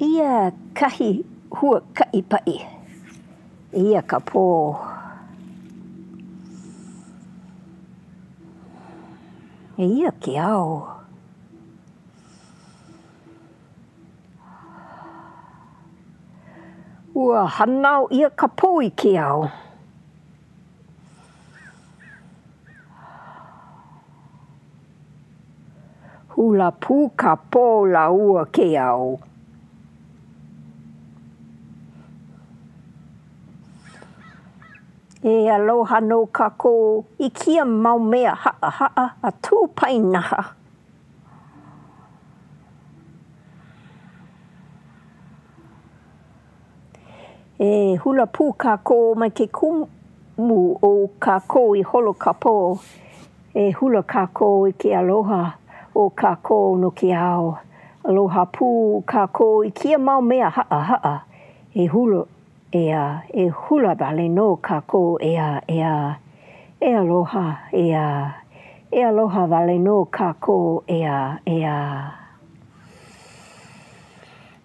Eia kahi huakaʻi paʻi. Eia ka pō. Eia ke ao. Ua hānau ʻia ka pō i ke ao. Hula pū ka pō lāua ke ao. E aloha nō kākou i kēia mau mea haʻahaʻa a tupaianaha. E hula pū kākou mai ke kumu o kākou i holo ka pō, E hula kākou i ke aloha o kākou no ke ao, Aloha pū kākou i kēia mau mea haʻahaʻa, E hula, ʻeā, e hula wale nō kākou, ʻeā, ʻeā, E aloha, ʻeā, e aloha wale nō kākou, ʻeā, ʻeā.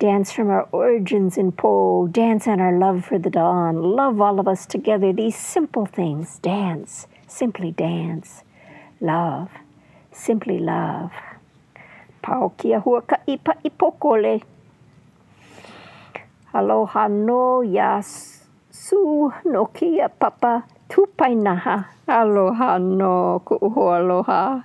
Dance from our origins and pole, dance on our love for the dawn, love all of us together, these simple things, dance, simply dance, love, simply love. Paokia hua ka ipa ipokole. Aloha no ya su no kia papa tupainaha. Aloha no kuʻu hoa aloha.